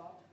stop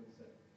27.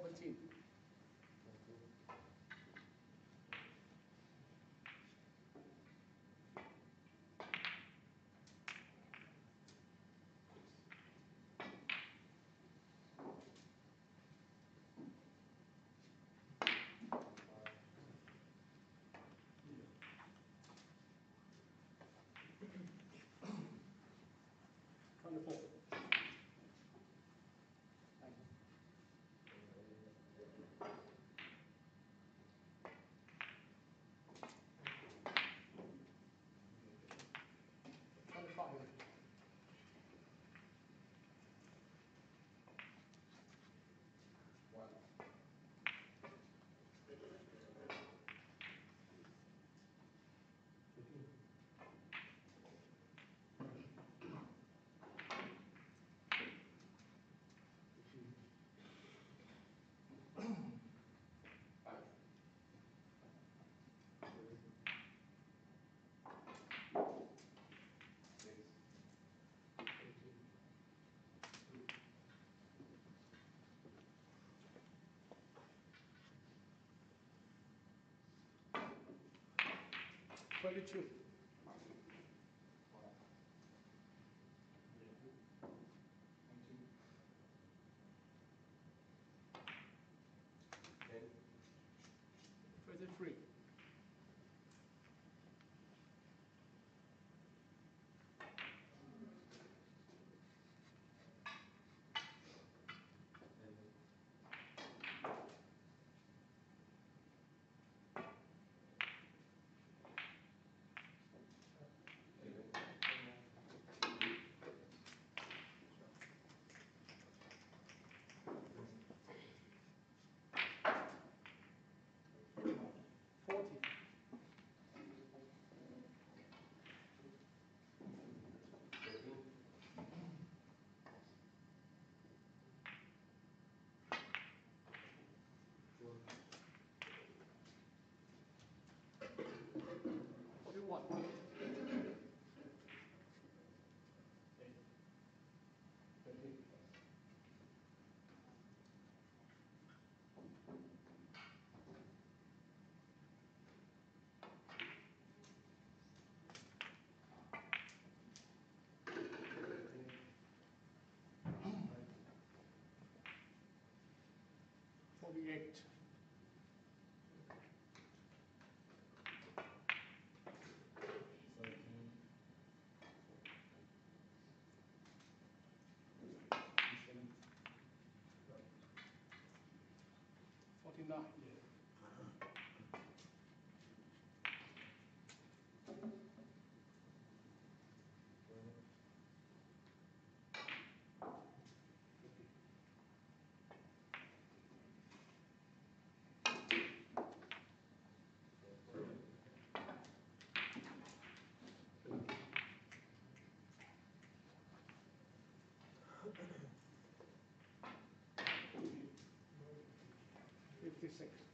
বলছি Twenty-two. Thirty-three. 1948 Fifty-six.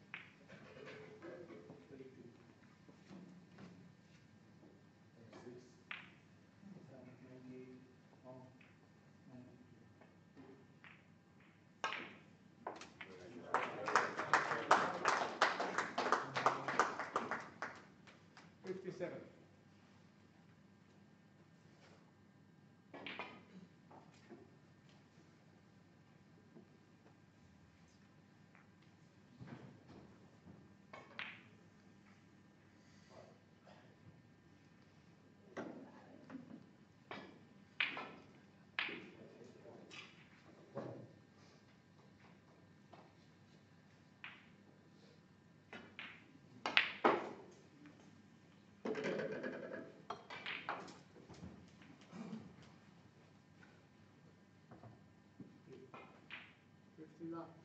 Fifty-nine.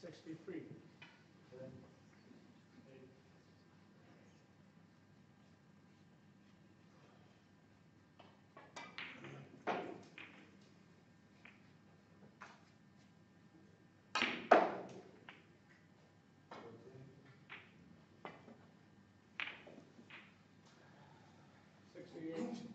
Sixty-three. Sixty-eight.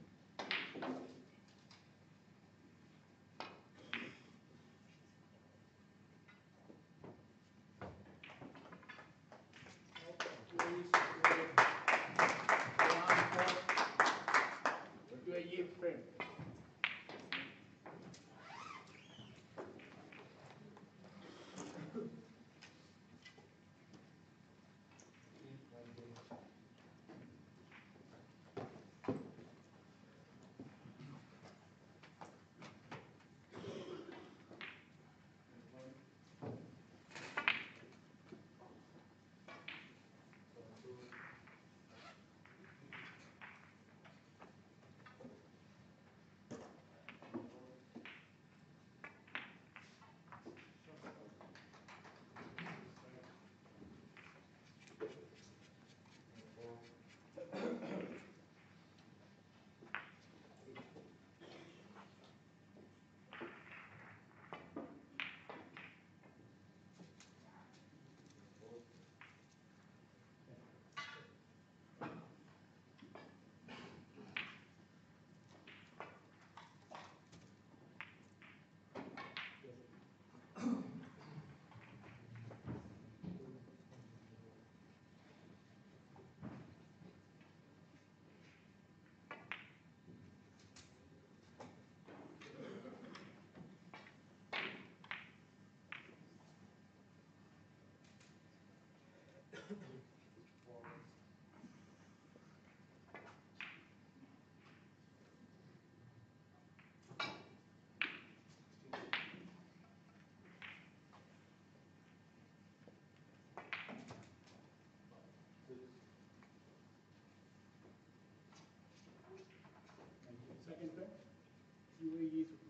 UAE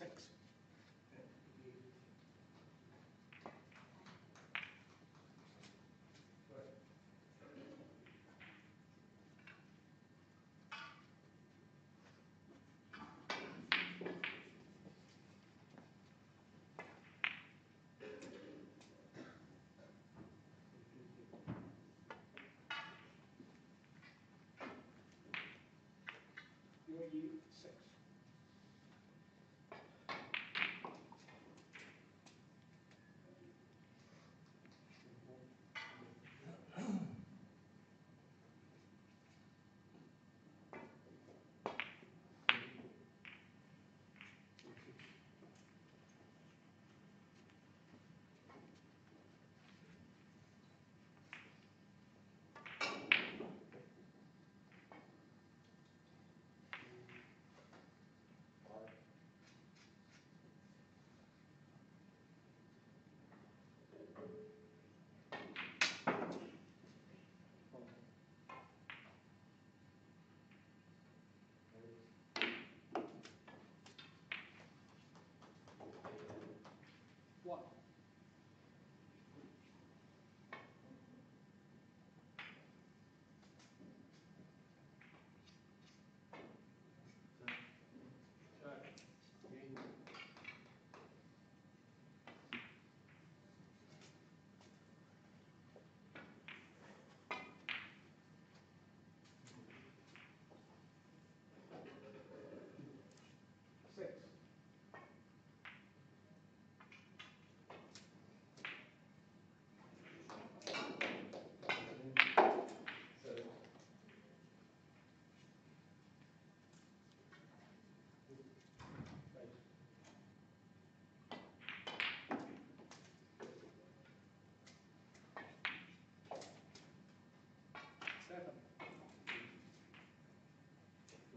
Six.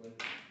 Lynn?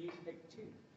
use pick two.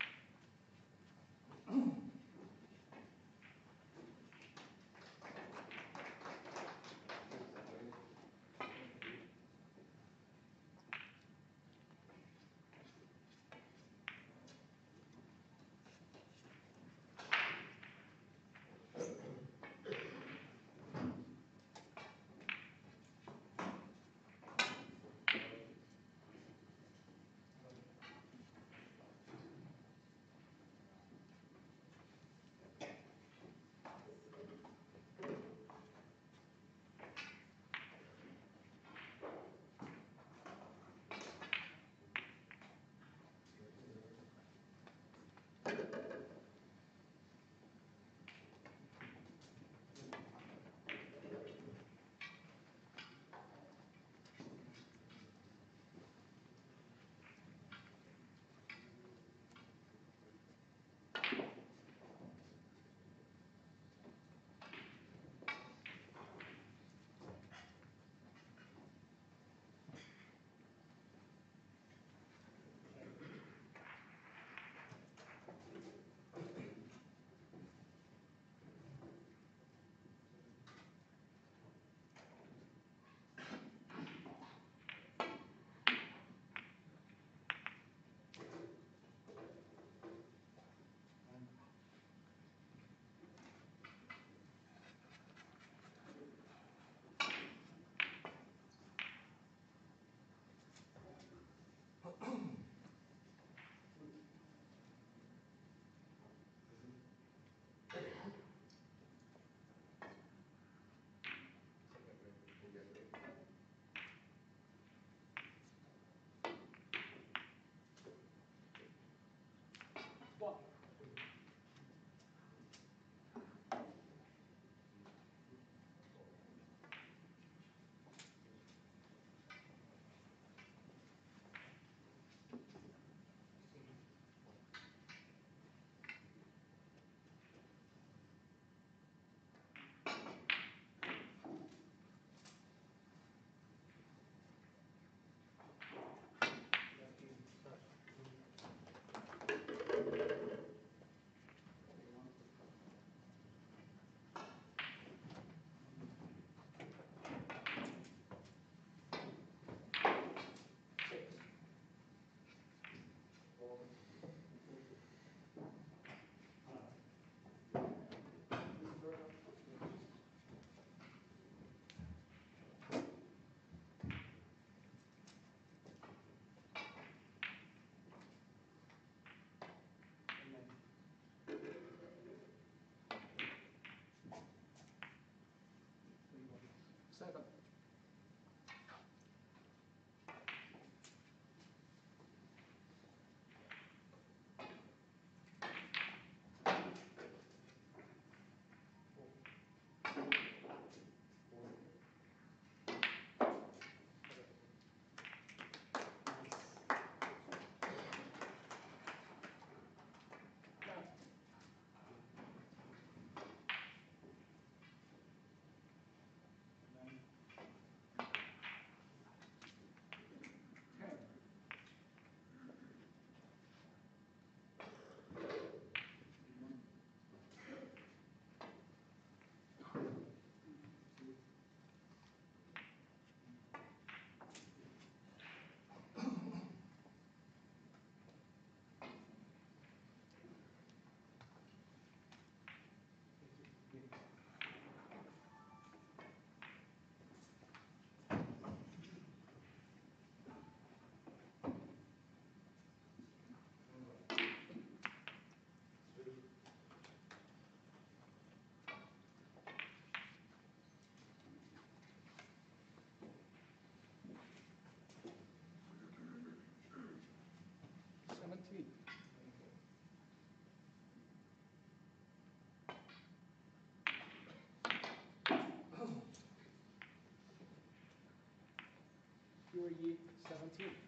January 17th.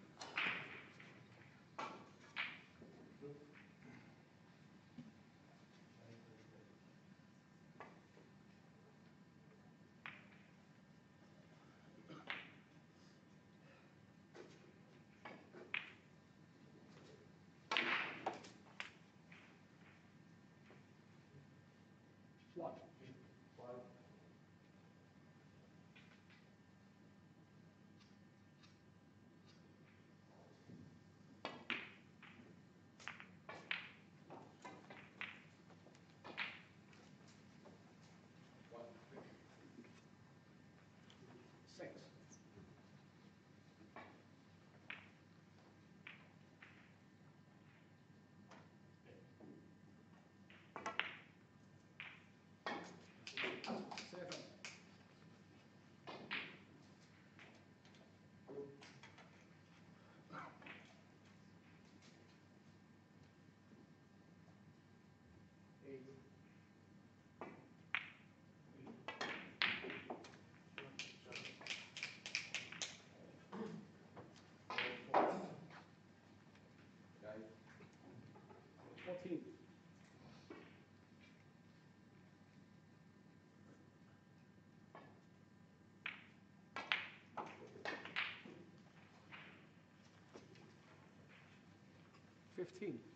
19. Fifteen.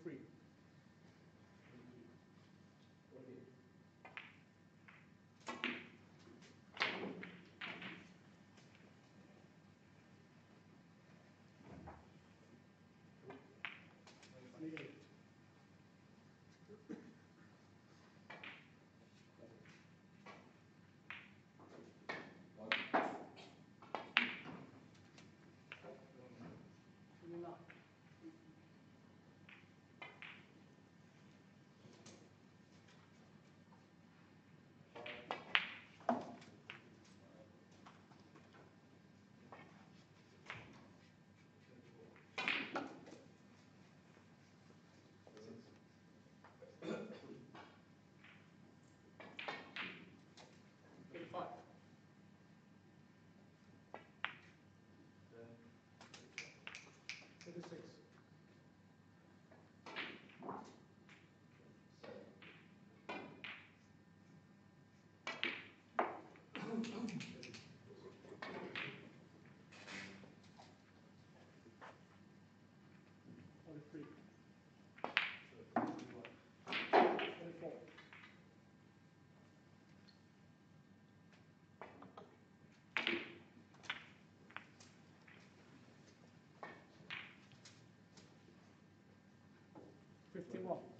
Forty. Twenty-eight. One. 51.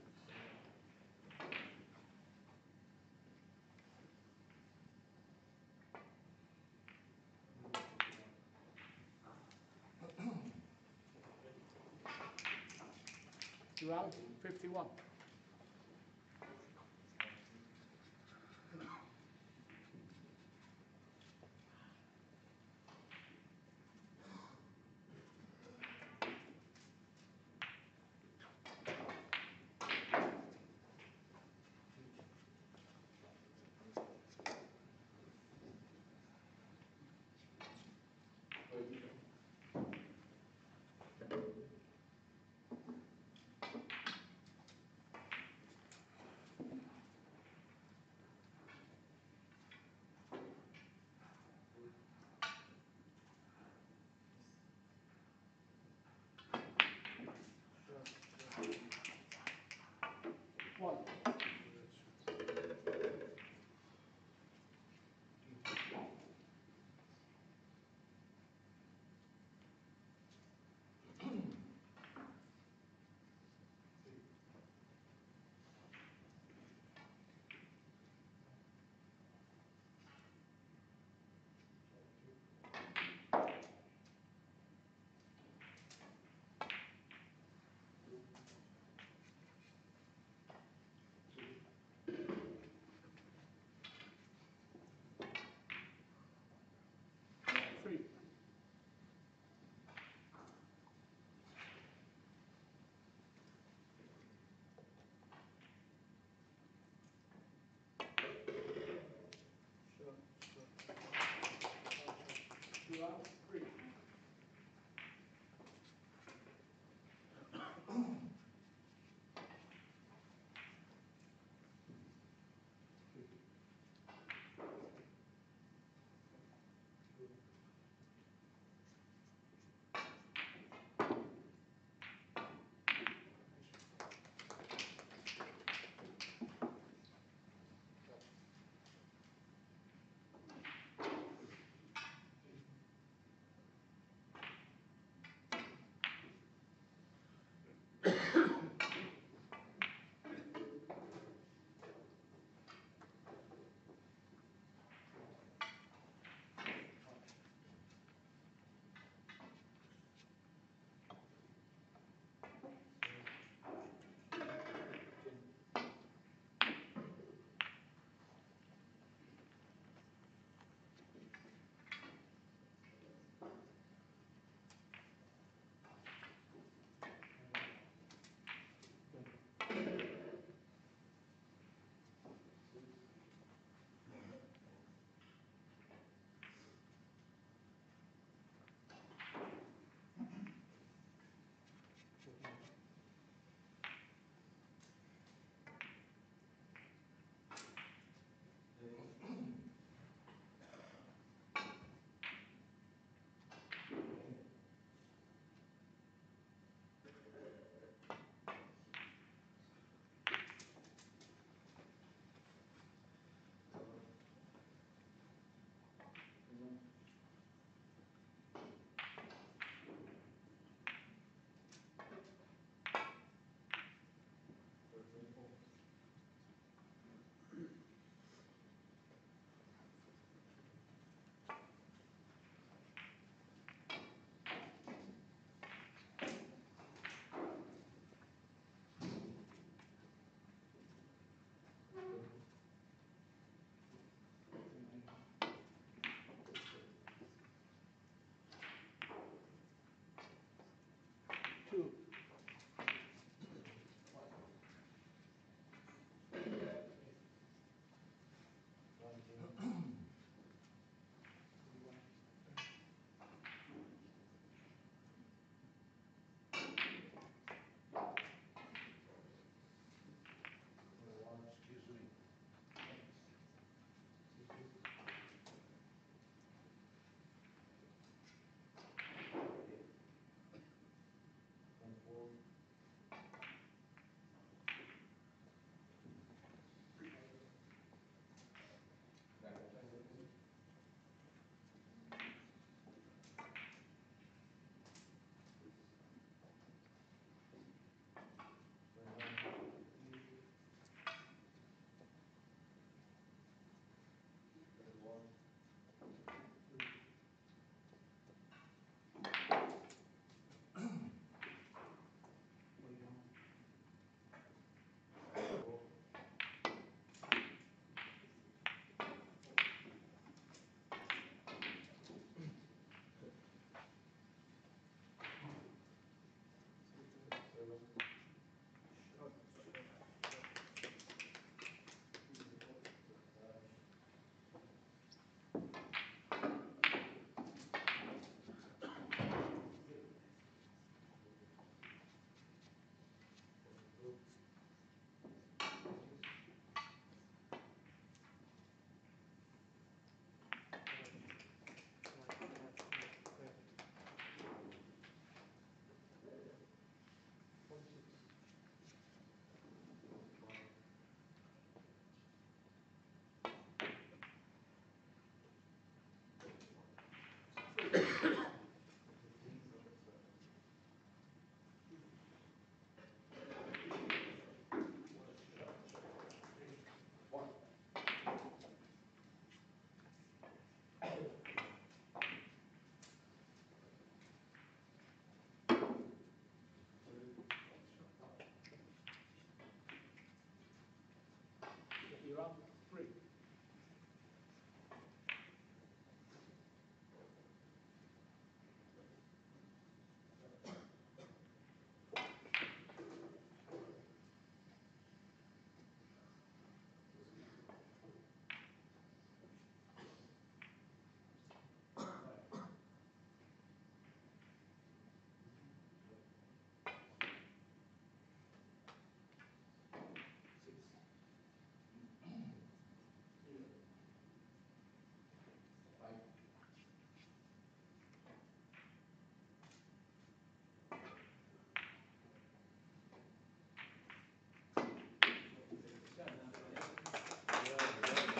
around 51.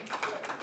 Thank you.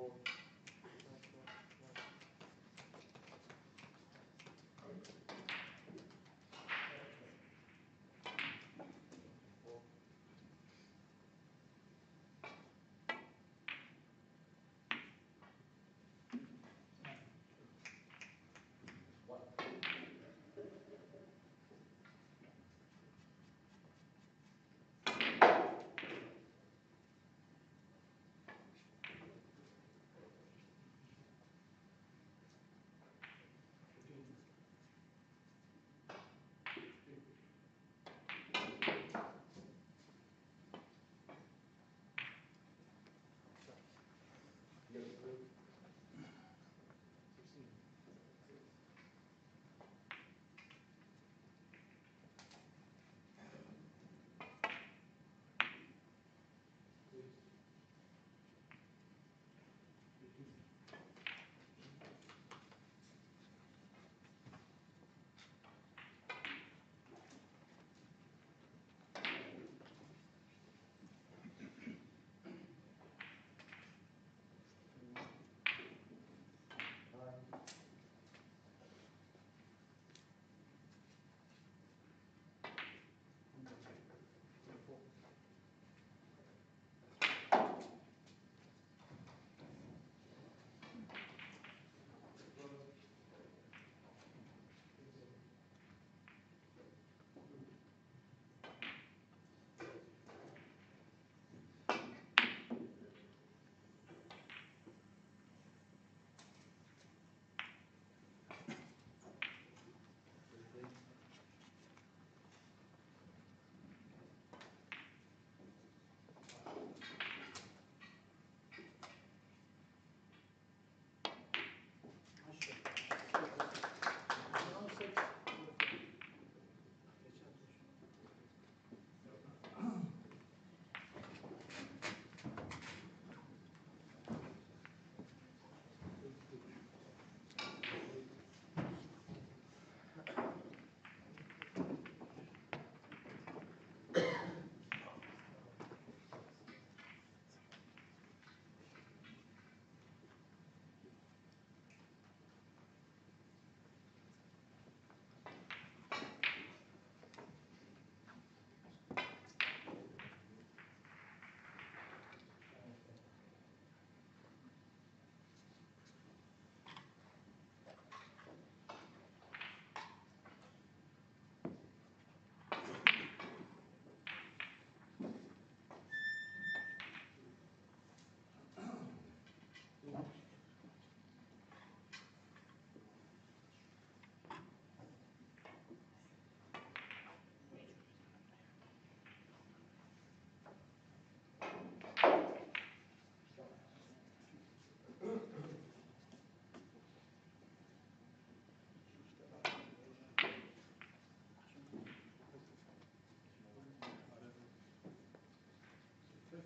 people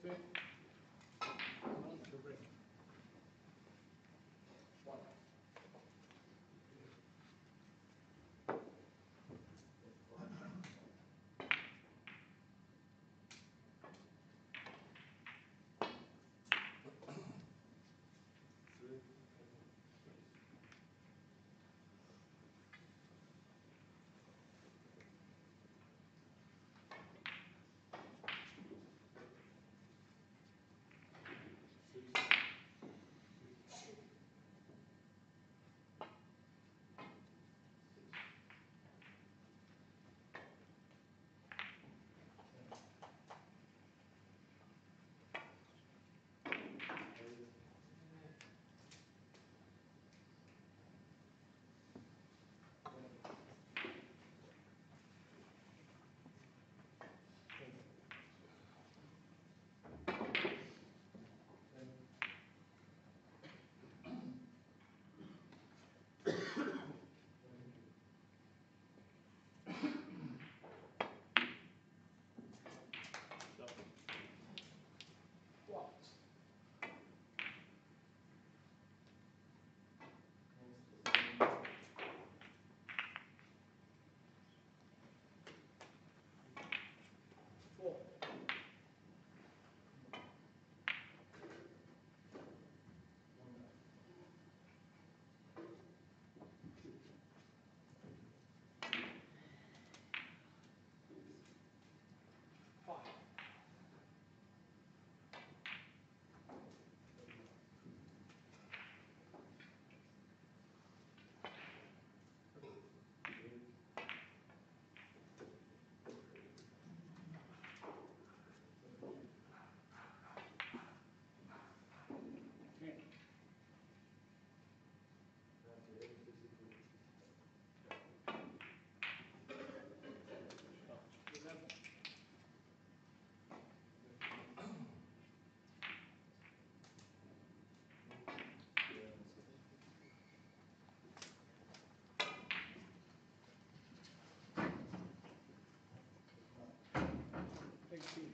네. Eighteen. Nineteen.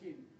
13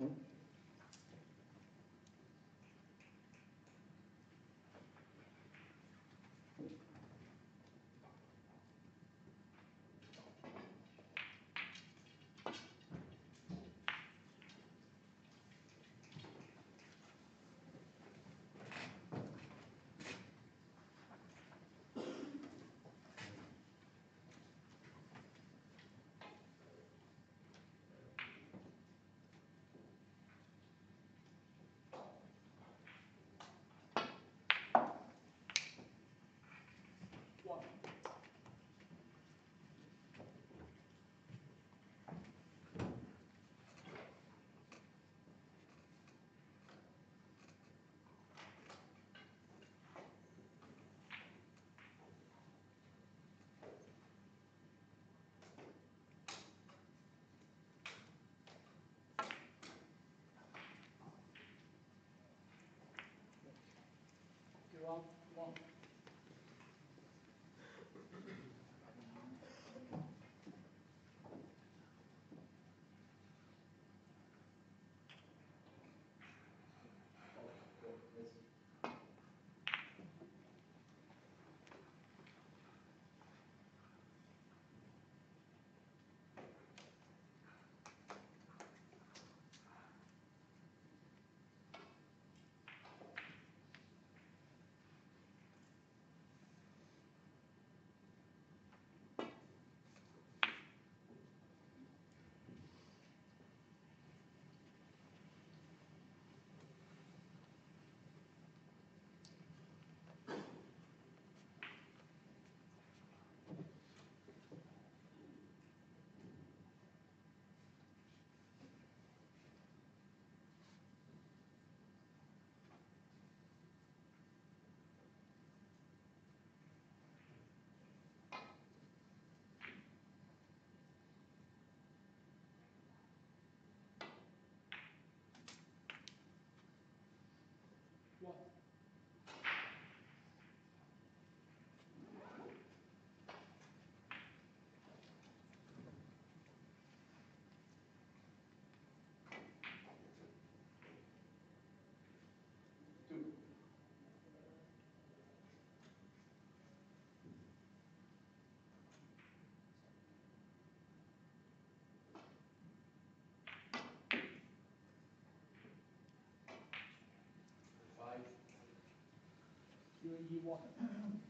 嗯。UAE one.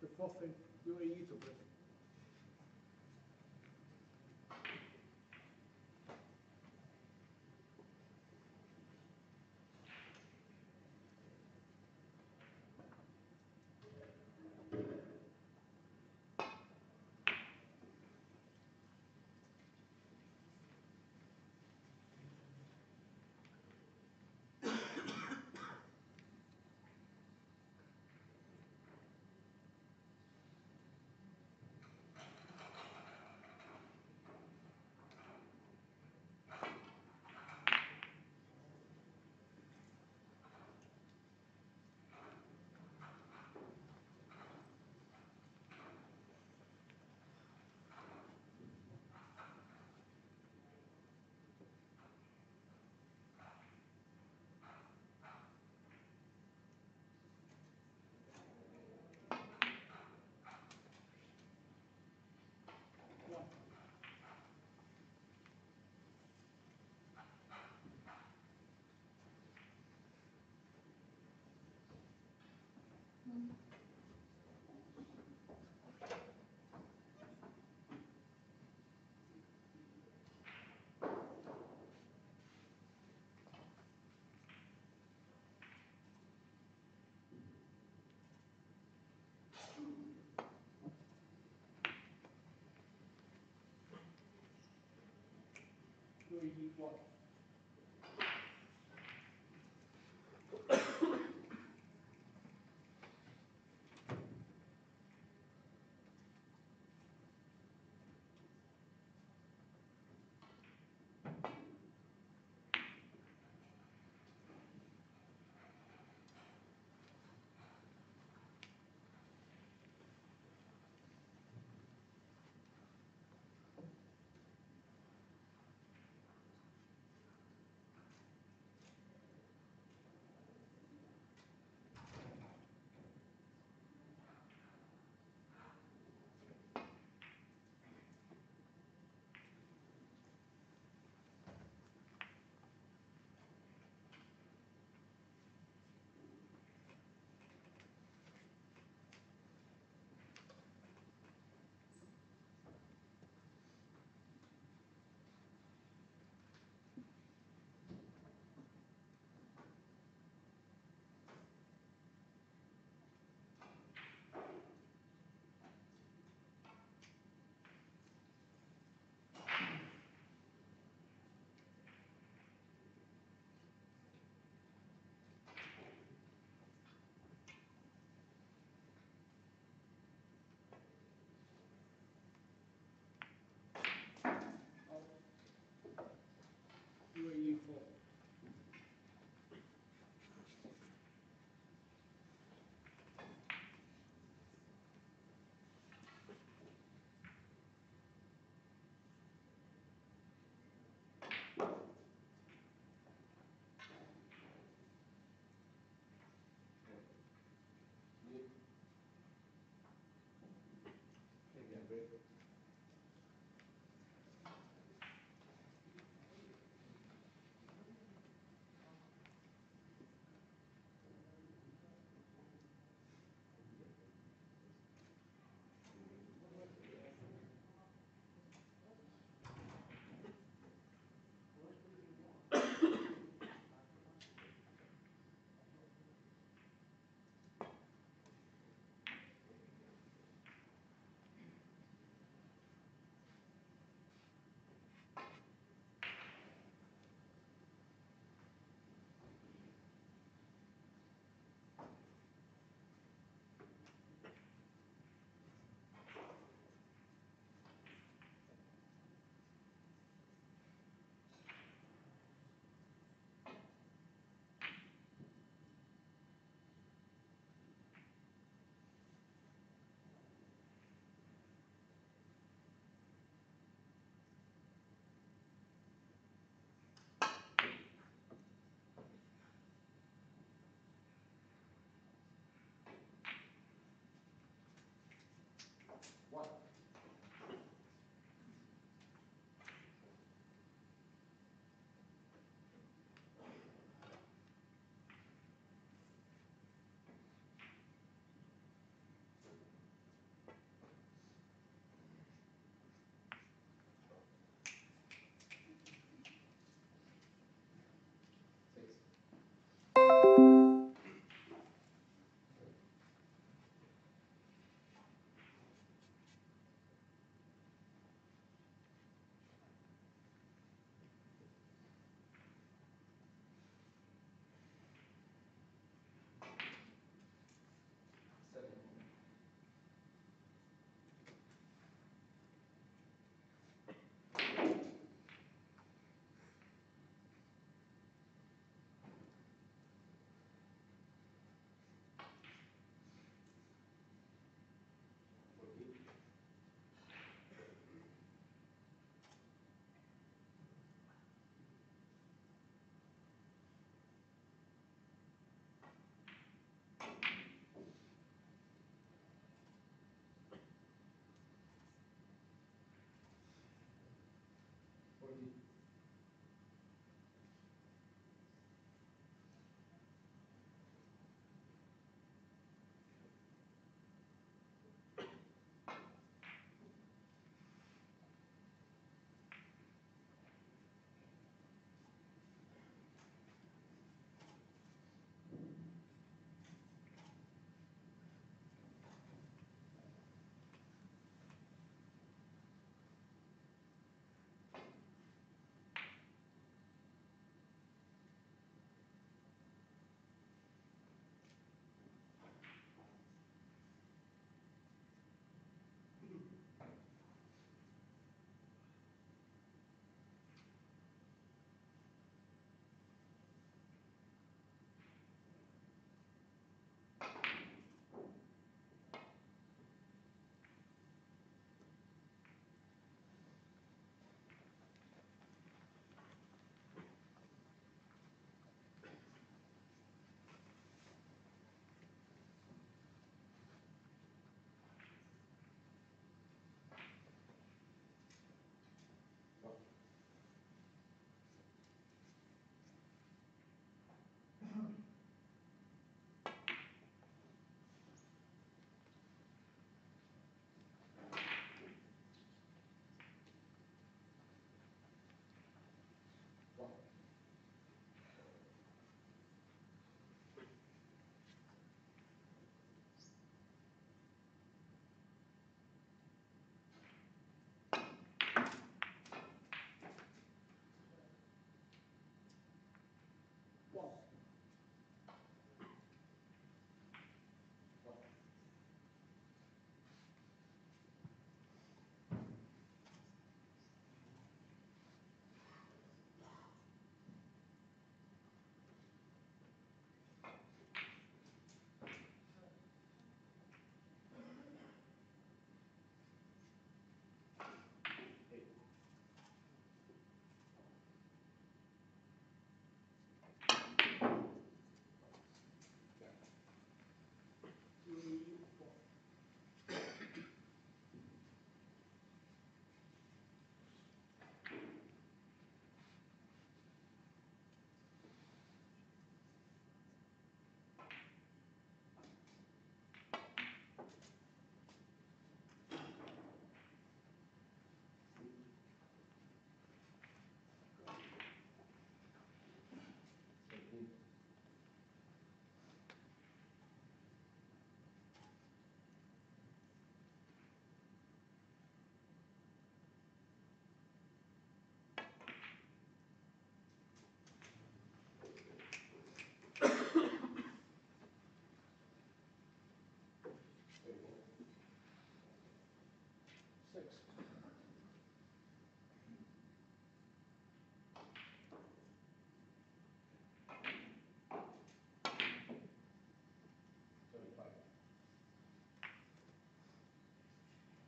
The fourth the you UAE to do. UAE one. for the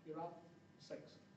Iraq 6.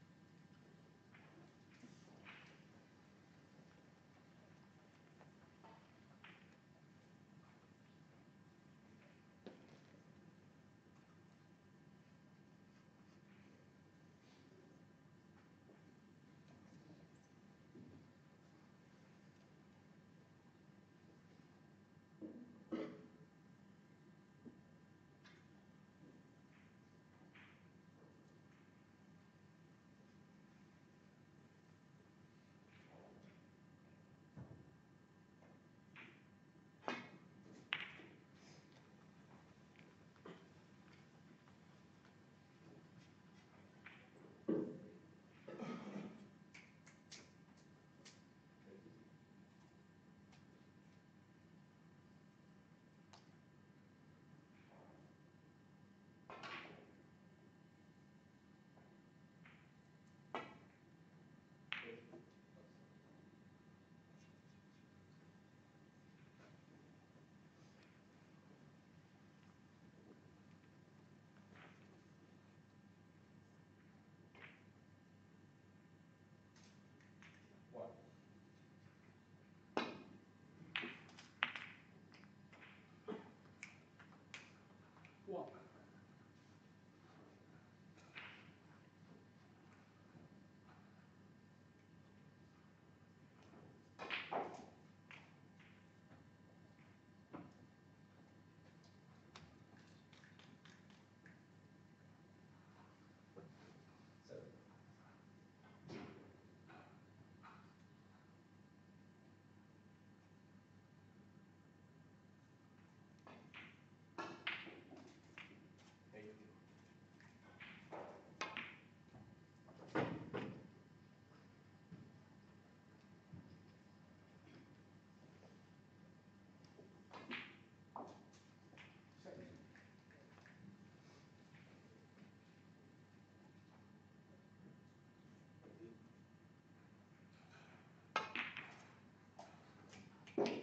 Second.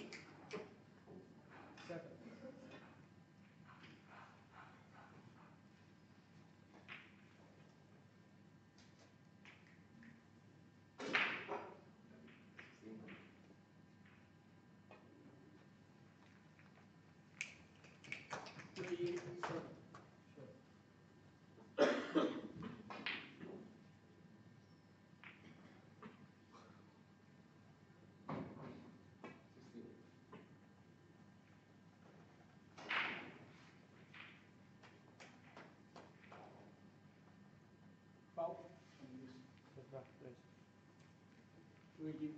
Sixteen. Right, thanks. Will you,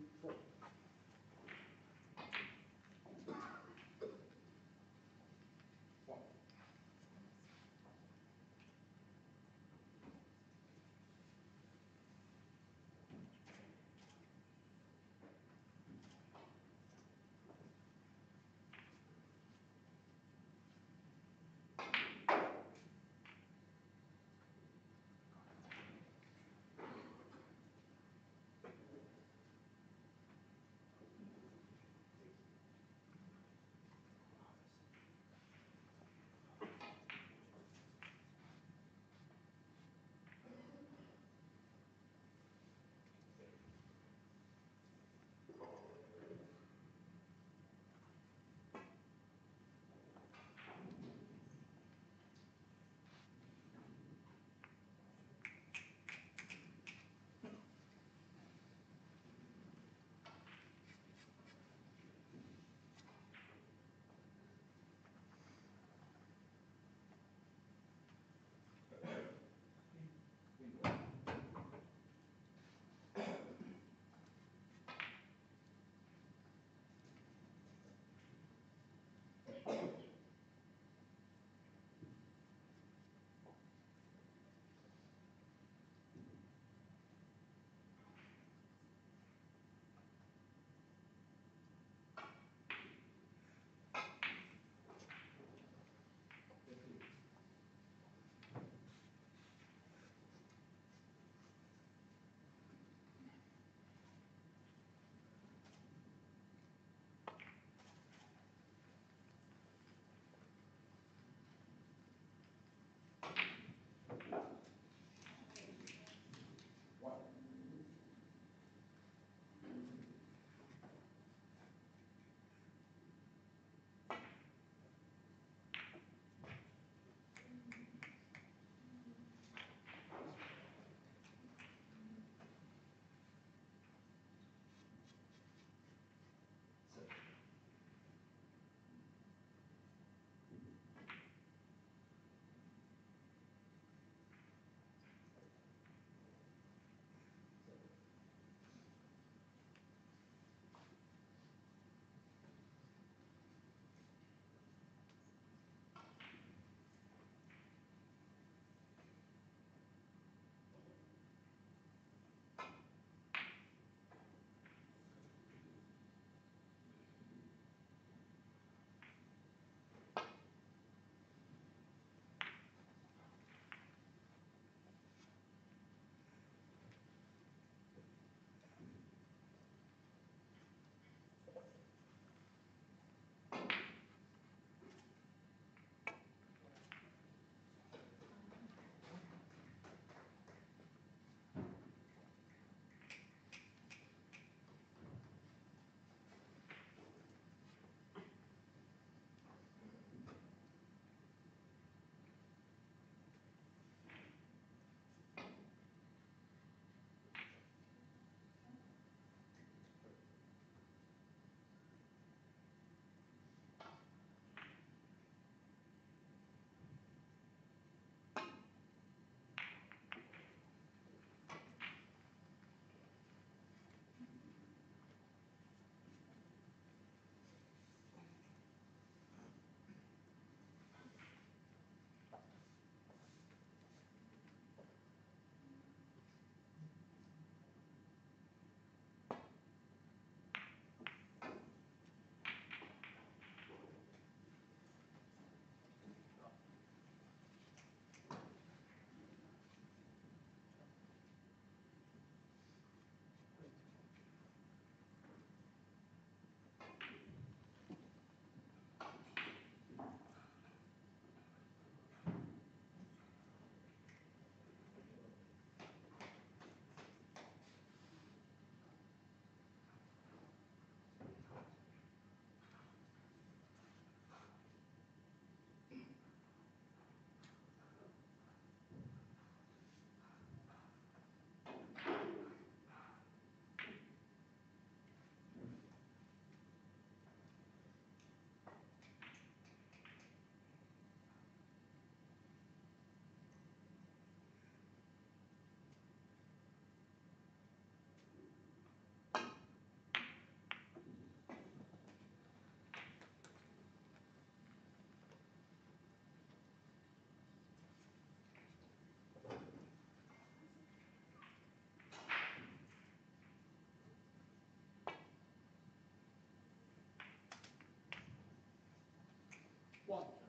One.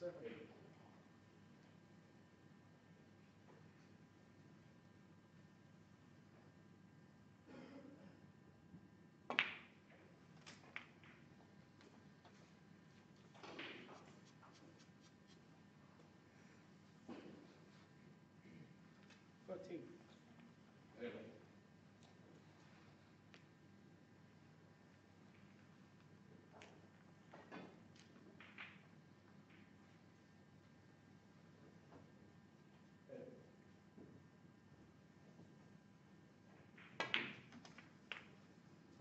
70. Thirteen.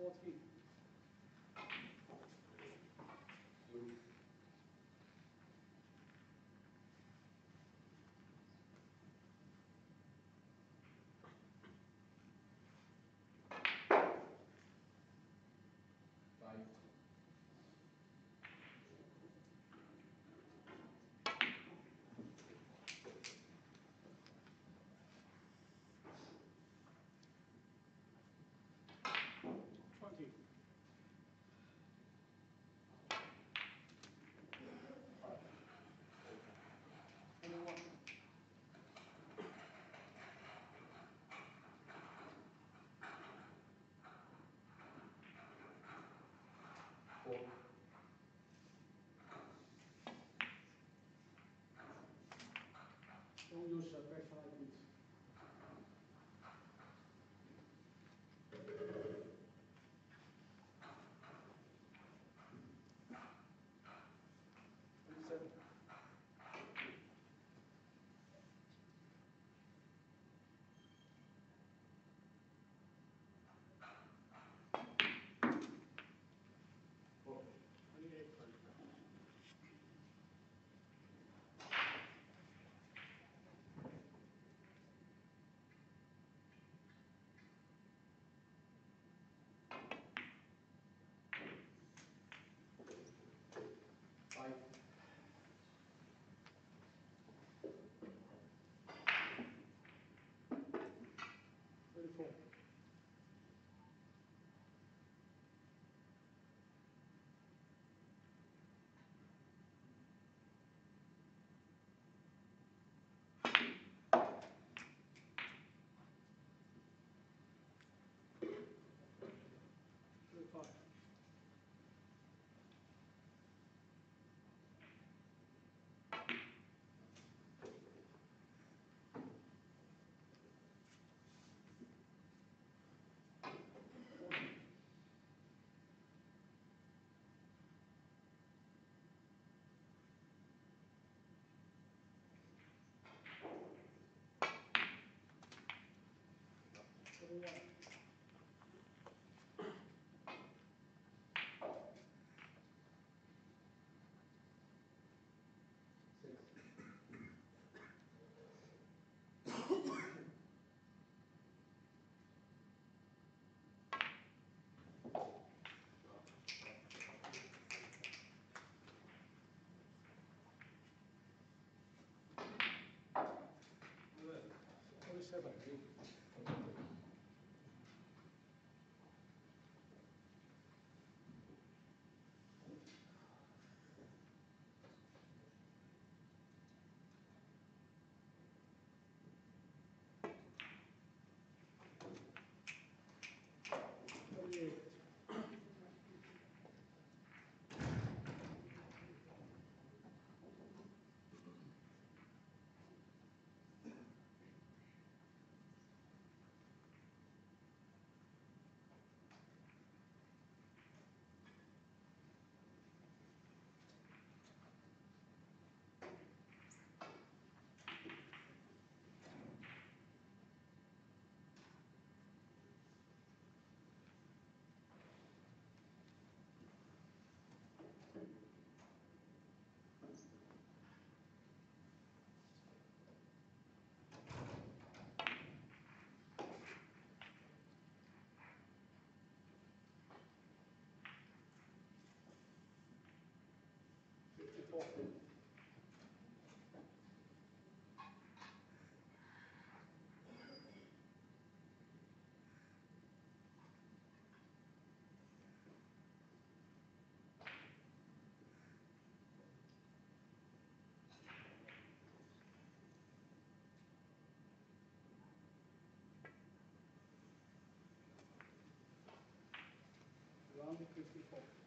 Fourteen. Don't use 네. Twenty-one. people. Around the people.